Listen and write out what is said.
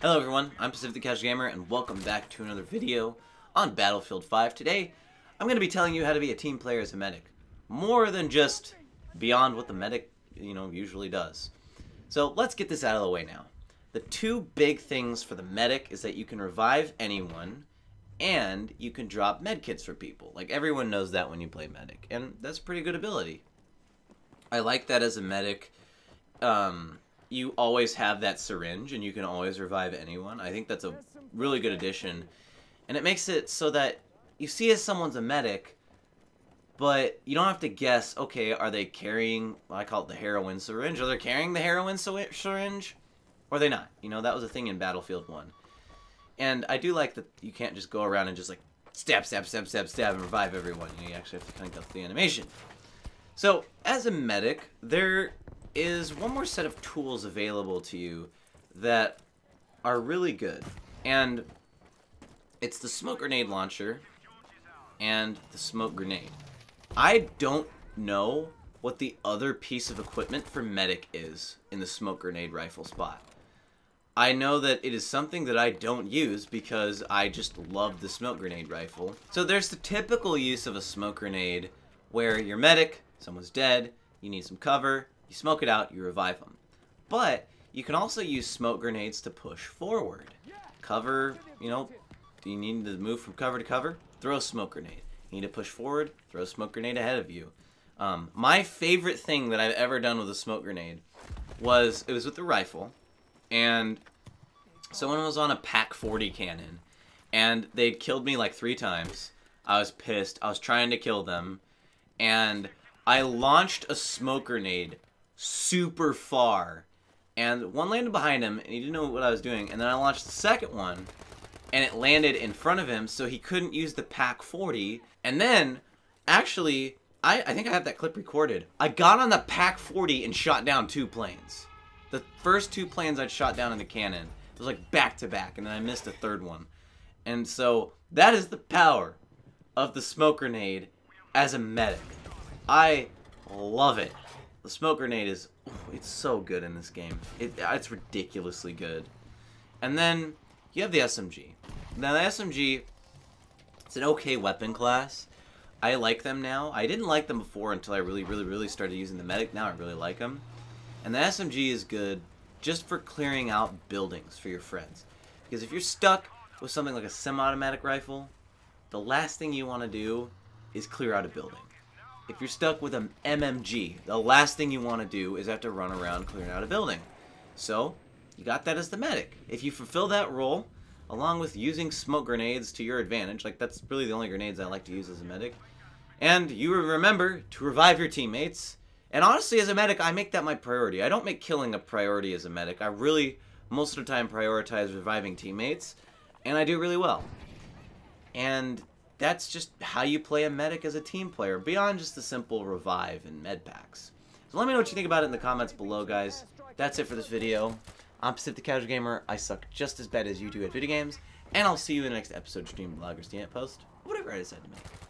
Hello everyone, I'm Pacific the Casual Gamer and welcome back to another video on Battlefield 5. Today, I'm going to be telling you how to be a team player as a medic. More than just beyond what the medic, you know, usually does. So let's get this out of the way now. The two big things for the medic is that you can revive anyone and you can drop medkits for people. Like everyone knows that when you play medic, and that's a pretty good ability. I like that as a medic. Um, you always have that syringe and you can always revive anyone. I think that's a really good addition. And it makes it so that you see as someone's a medic, but you don't have to guess, okay, are they carrying, well, I call it the heroin syringe, are they carrying the heroin syringe? Or are they not? You know, that was a thing in Battlefield 1. And I do like that you can't just go around and just like stab, stab, stab, stab, stab, and revive everyone. You, know, you actually have to kind of go through the animation. So, as a medic, there is one more set of tools available to you that are really good. And it's the smoke grenade launcher and the smoke grenade. I don't know what the other piece of equipment for medic is in the smoke grenade rifle spot. I know that it is something that I don't use because I just love the smoke grenade rifle. So there's the typical use of a smoke grenade where you're medic, someone's dead, you need some cover, you smoke it out, you revive them. But you can also use smoke grenades to push forward. Cover, you know, do you need to move from cover to cover? Throw a smoke grenade. You need to push forward? Throw a smoke grenade ahead of you. Um, my favorite thing that I've ever done with a smoke grenade was, it was with the rifle, and someone was on a PaK 40 cannon, and they'd killed me like three times. I was pissed. I was trying to kill them, and I launched a smoke grenade super far. And one landed behind him, and he didn't know what I was doing. And then I launched the second one, and it landed in front of him, so he couldn't use the PaK 40. And then, actually, I, I think I have that clip recorded. I got on the PaK 40 and shot down two planes. The first two planes I'd shot down in the cannon. It was like back to back, and then I missed a third one. And so, that is the power of the smoke grenade as a medic. I love it. The smoke grenade is, oh, it's so good in this game. It, it's ridiculously good. And then you have the SMG. Now the SMG, it's an okay weapon class. I like them now. I didn't like them before until I really, really, really started using the medic. Now I really like them. And the SMG is good just for clearing out buildings for your friends. Because if you're stuck with something like a semi-automatic rifle, the last thing you want to do is clear out a building if you're stuck with an MMG, the last thing you want to do is have to run around clearing out a building. So, you got that as the medic. If you fulfill that role, along with using smoke grenades to your advantage, like that's really the only grenades I like to use as a medic, and you remember to revive your teammates, and honestly, as a medic, I make that my priority. I don't make killing a priority as a medic. I really, most of the time, prioritize reviving teammates, and I do really well. And that's just how you play a medic as a team player, beyond just the simple revive and med packs. So let me know what you think about it in the comments below, guys. That's it for this video. I'm Pacific the Casual Gamer. I suck just as bad as you do at video games. And I'll see you in the next episode, stream, blog, or post. Whatever I decide to make.